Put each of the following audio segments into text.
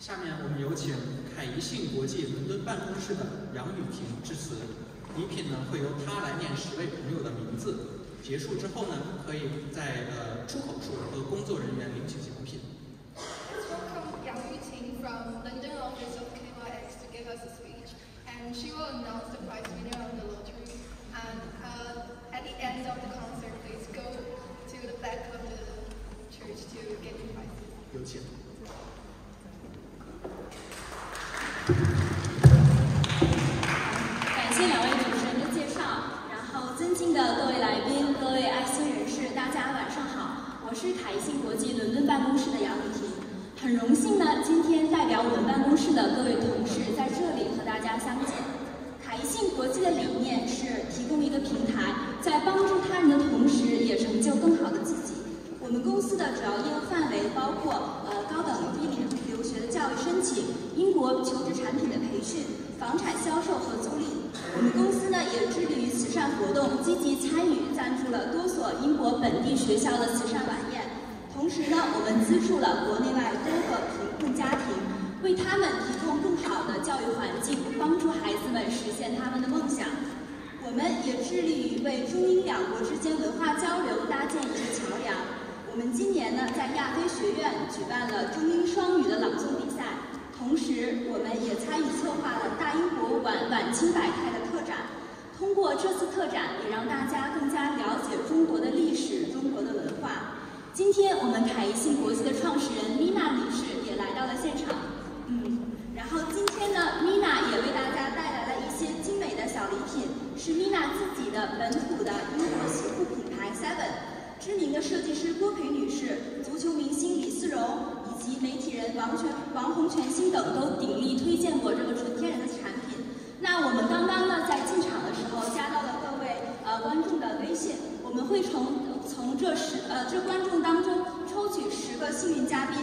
下面我们有请凯怡信国际伦敦办公室的杨雨婷致辞。礼品呢会由她来念十位朋友的名字。结束之后呢，可以在呃出口处和工作人员领取奖品。Welcome Yang Yuting from London office of KYX to give us a speech, and she will announce the prize winner of the lottery. And uh, at the end of the concert, please go to the back of the church to get the prize. 有请。感谢两位主持人的介绍，然后尊敬的各位来宾、各位爱心人士，大家晚上好，我是凯信国际伦敦办公室的杨雨婷，很荣幸呢，今天代表我们办公室的各位同事在这里和大家相见。凯信国际的理念是提供一个平台，在帮助他人的同时，也成就更好的自己。我们公司的主要业务范围包括呃高等低龄留学的教育申请、英国求职产品的培训、房产销售和租赁。我们公司呢也致力于慈善活动，积极参与赞助了多所英国本地学校的慈善晚宴。同时呢，我们资助了国内外多个贫困家庭，为他们提供更好的教育环境，帮助孩子们实现他们的梦想。我们也致力于为中英两国之间文化交流搭建一个桥梁。我们今年呢，在亚非学院举办了中英双语的朗诵比赛，同时我们也参与策划了大英博物馆晚清百态的特展。通过这次特展，也让大家更加了解中国的历史、中国的文化。今天我们凯仪信国际的创始人米娜女士也来到了现场，嗯，然后今天呢，米娜也为大家带来了一些精美的小礼品，是米娜自己的本土的英国洗护品牌 Seven。知名的设计师郭培女士、足球明星李思荣以及媒体人王全、王洪全兴等都鼎力推荐过这个纯天然的产品。那我们刚刚呢在进场的时候加到了各位呃观众的微信，我们会从从这十呃这观众当中抽取十个幸运嘉宾，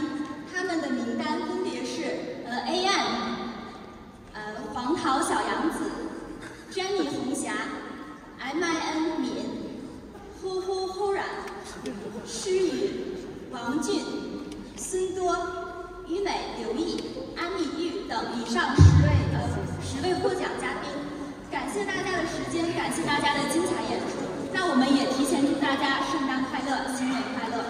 他们的名单分别是呃 A N，呃黄桃小杨子，Jenny 红霞，M I N 敏，呼呼呼然。诗雨、王俊、孙多、于美、刘毅、安丽玉等以上十位呃十位获奖嘉宾，感谢大家的时间，感谢大家的精彩演出。那我们也提前祝大家圣诞快乐，新年快乐。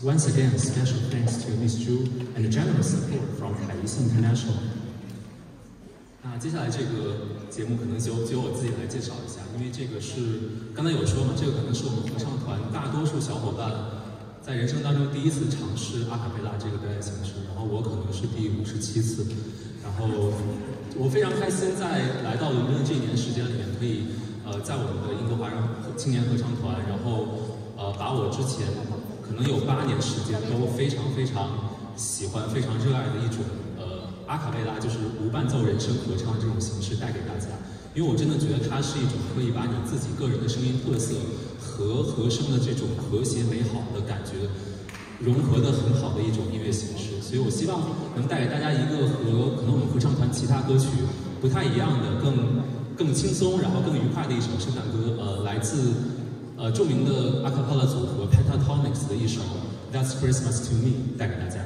Once again, special thanks to Miss Zhu and generous support from Kaiyis International. 那接下来这个节目可能就就由我自己来介绍一下，因为这个是刚才有说嘛，这个可能是我们合唱团大多数小伙伴在人生当中第一次尝试阿卡贝拉这个表演形式，然后我可能是第五十七次，然后我非常开心在来到伦敦这一年时间里面，可以呃在我们的英国华人青年合唱团，然后呃把我之前。可能有八年时间都非常非常喜欢、非常热爱的一种呃阿卡贝拉，就是无伴奏人声合唱这种形式带给大家。因为我真的觉得它是一种可以把你自己个人的声音特色和和声的这种和谐美好的感觉融合的很好的一种音乐形式。所以我希望能带给大家一个和可能我们合唱团其他歌曲不太一样的、更更轻松、然后更愉快的一首圣诞歌。呃，来自。呃，著名的阿卡帕拉组合 Pentatonics 的一首《That's Christmas to Me》带给大家。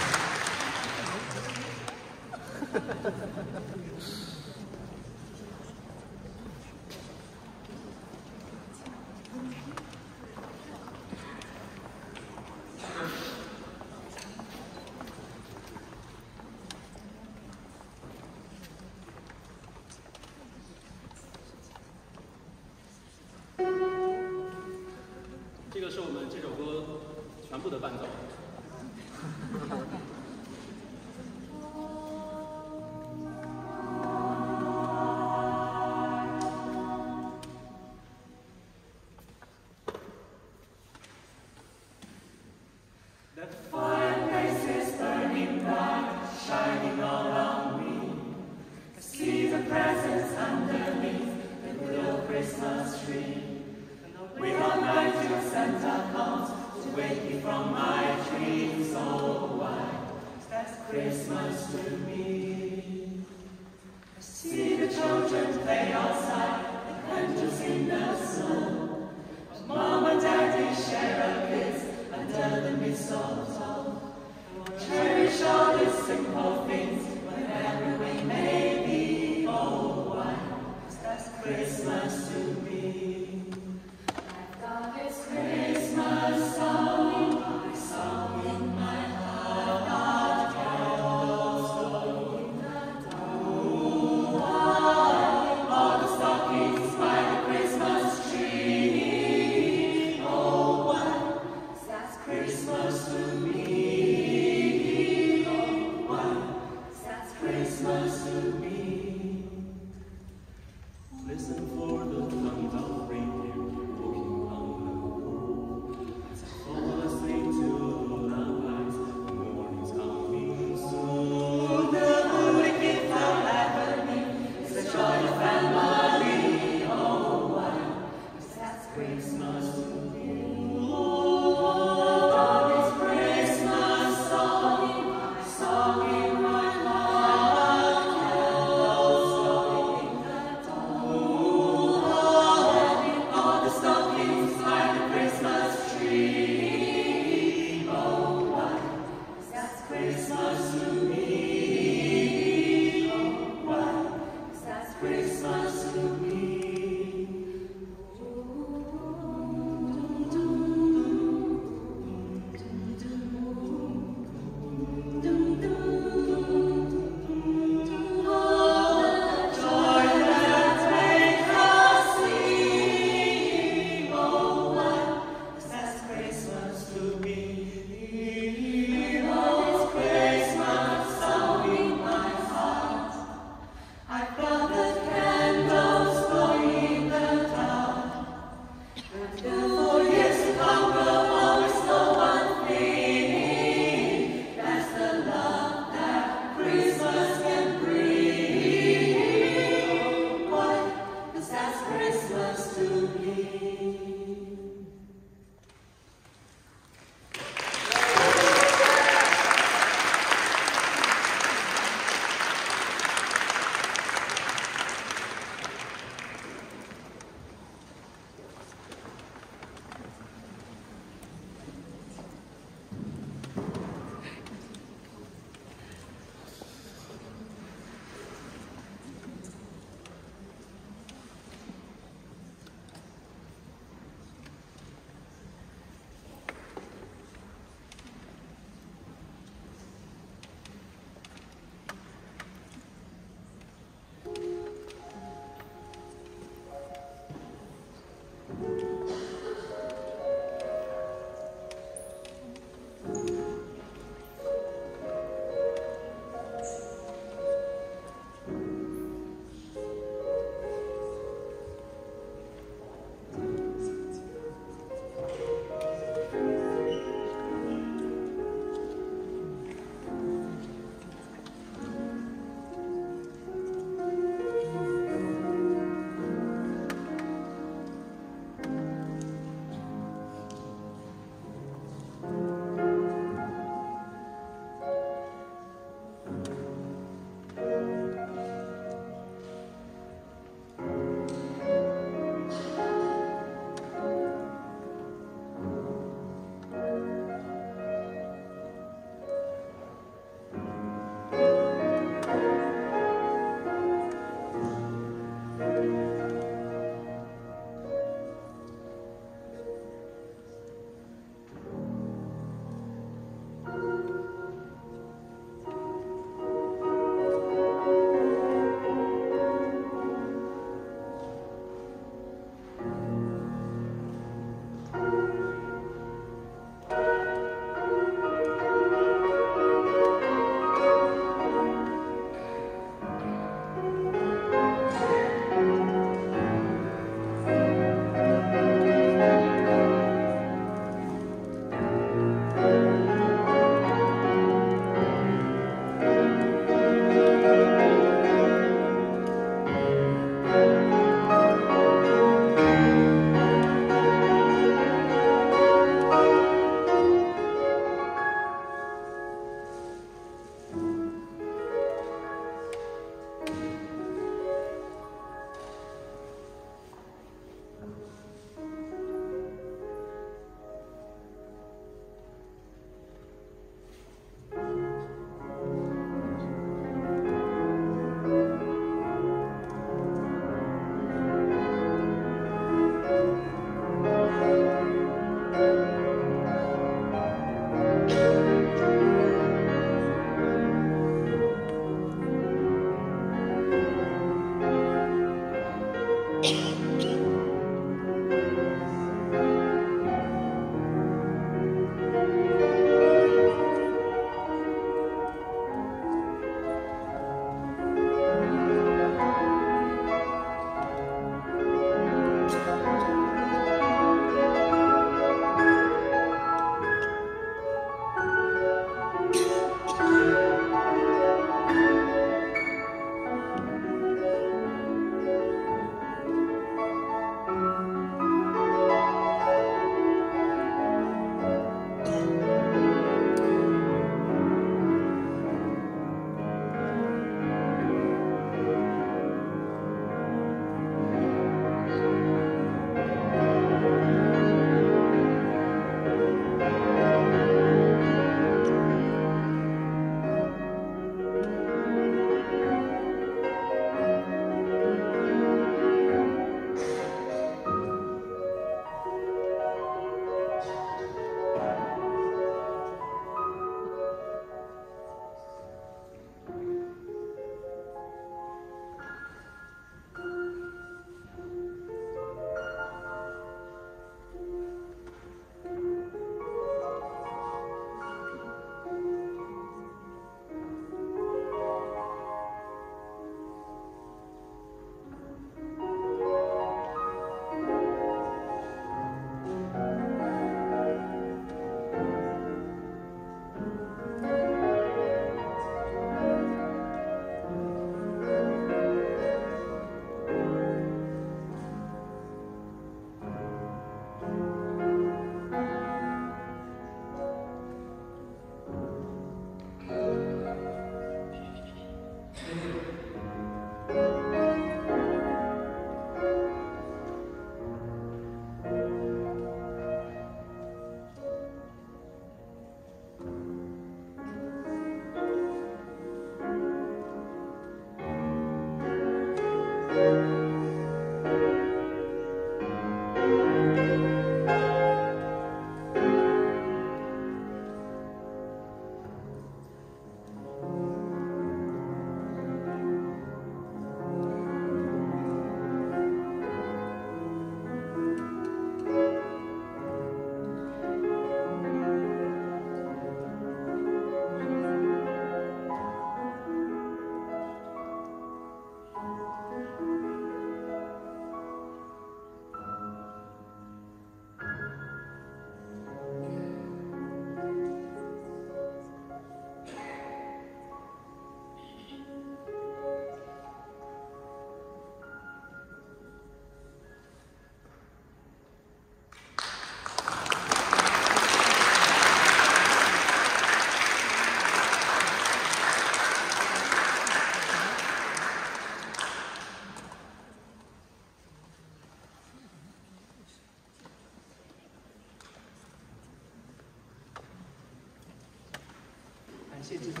谢志飞。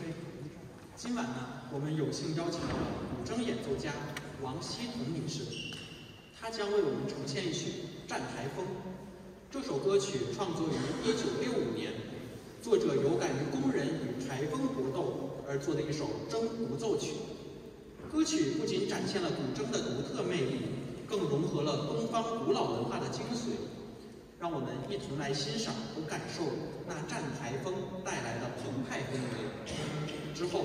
今晚呢，我们有幸邀请到了古筝演奏家王希彤女士，她将为我们呈现一曲《战台风》。这首歌曲创作于1965年，作者有感于工人与台风搏斗而作的一首筝独奏曲。歌曲不仅展现了古筝的独特魅力，更融合了东方古老文化的精髓。让我们一同来欣赏和感受那战台风带来的澎湃氛围。之后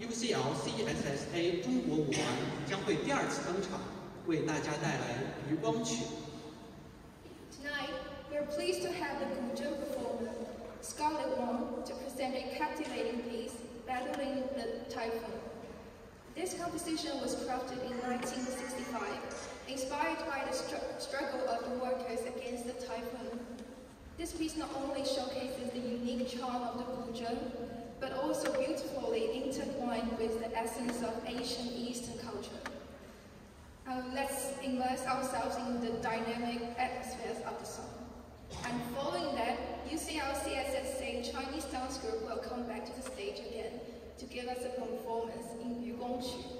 ，UCL CSSA 中国舞团将会第二次登场，为大家带来《余光曲》。Tonight, we are pleased to have the Guzheng performer, Scarlett Wong, to present a captivating piece, Battling the Typhoon. This composition was crafted in 1965, inspired by the str struggle of the workers against the typhoon. This piece not only showcases the unique charm of the Guzheng, but also beautifully intertwined with the essence of ancient Eastern culture. Uh, let's immerse ourselves in the dynamic atmospheres of the song. And following that, UCL CSSA Chinese dance group will come back to the stage again to give us a performance in Yu Gong Qu.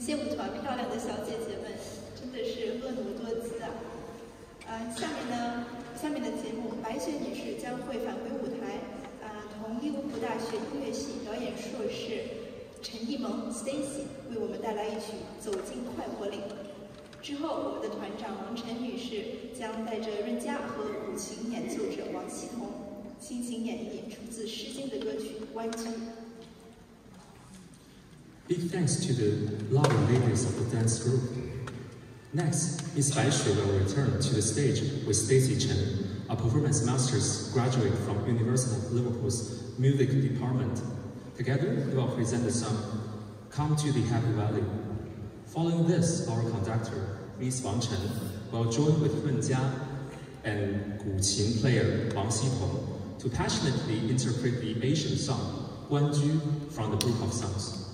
谢舞团漂亮的小姐姐们，真的是婀娜多姿啊！啊，下面呢，下面的节目，白雪女士将会返回舞台，啊，同利物浦大学音乐系表演硕士陈艺萌 Stacy 为我们带来一曲《走进快活里》。之后，我们的团长王晨女士将带着润佳和古琴演奏者王希彤，倾情演绎出自《诗经》的歌曲《弯曲》。Big thanks to the lovely ladies of the dance group. Next, Miss Bai Xue will return to the stage with Stacy Chen, a performance master's graduate from University of Liverpool's music department. Together, they will present the song Come to the Happy Valley. Following this, our conductor, Miss Wang Chen, will join with Ren Jia and Gu Qin player Wang Xipeng to passionately interpret the Asian song Guan Ju from the Book of Songs.《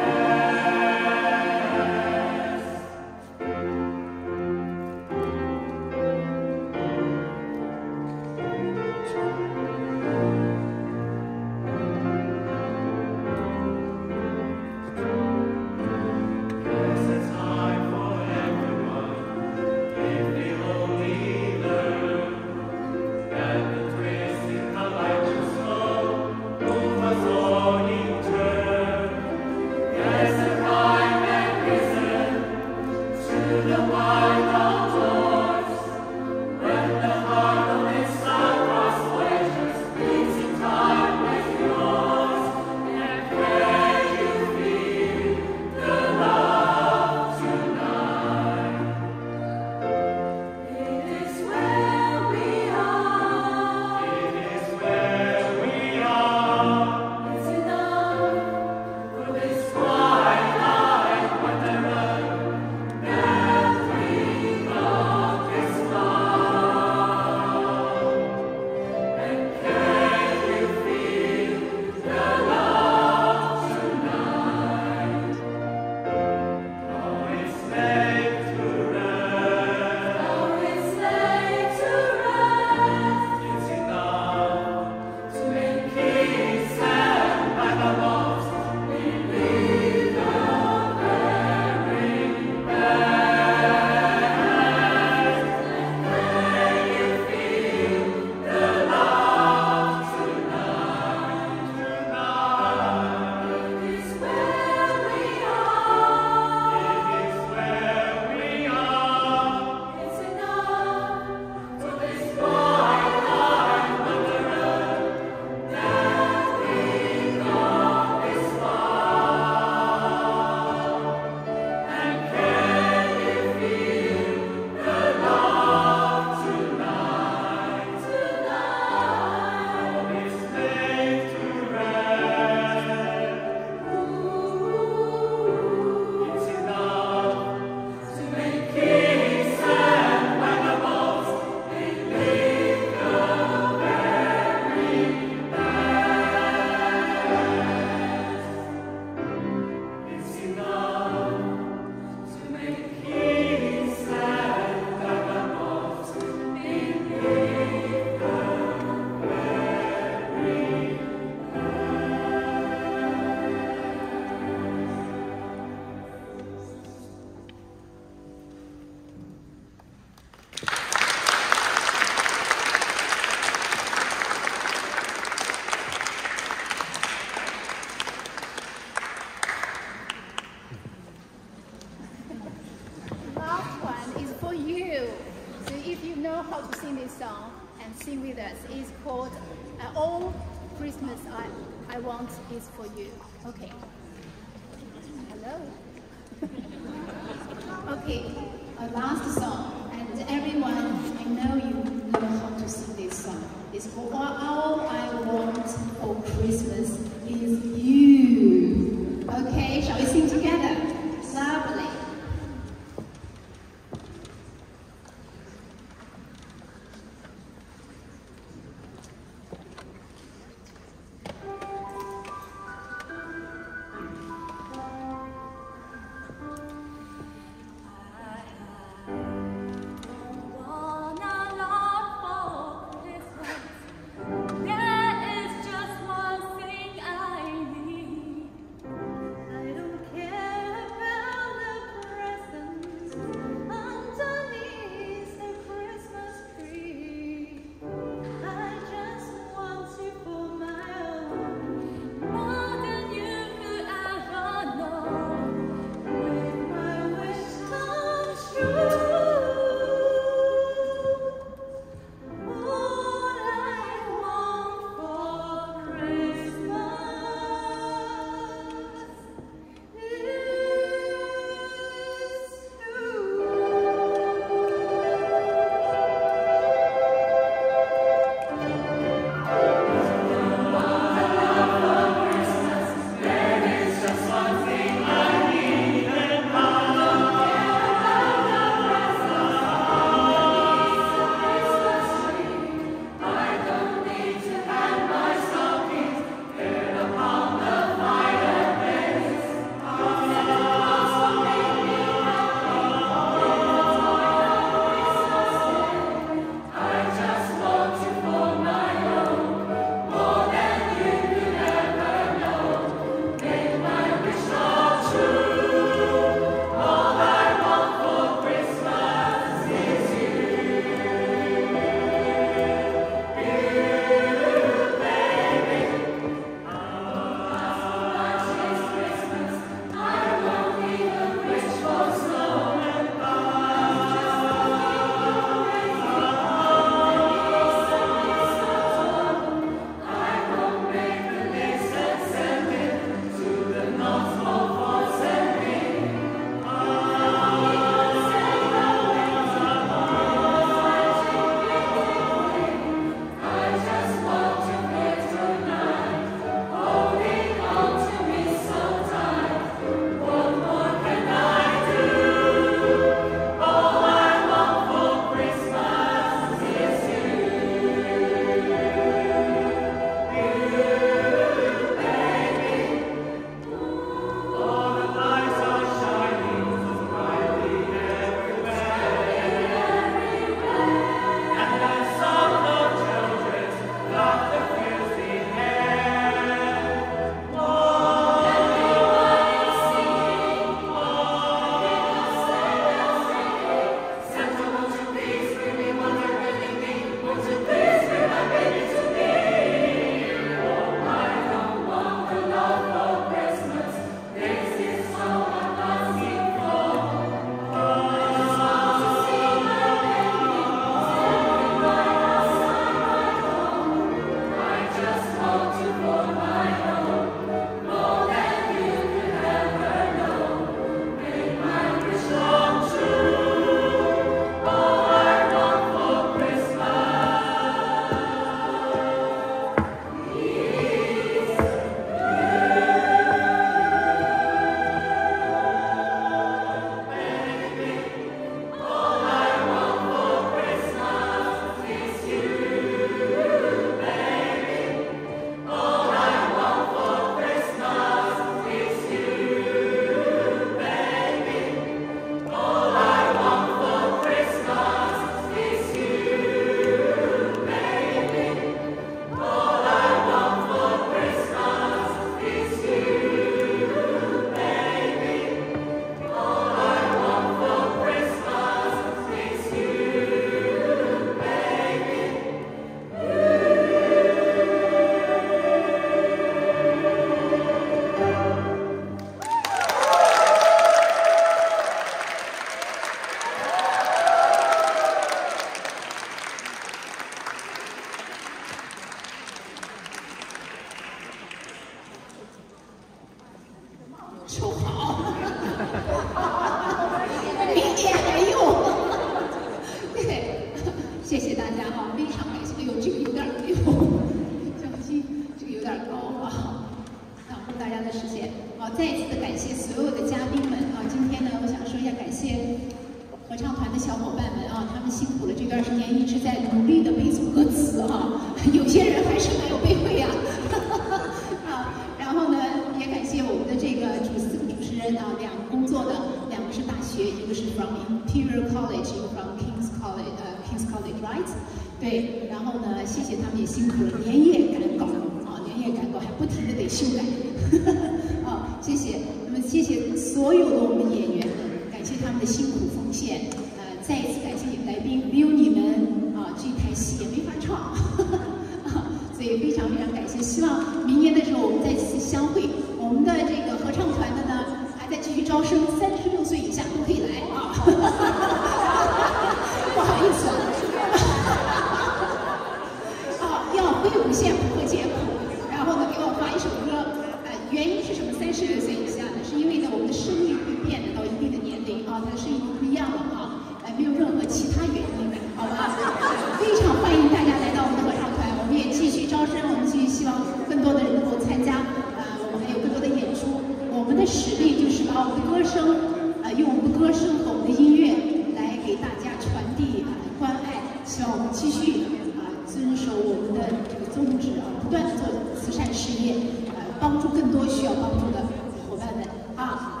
帮助更多需要帮助的伙伴们。啊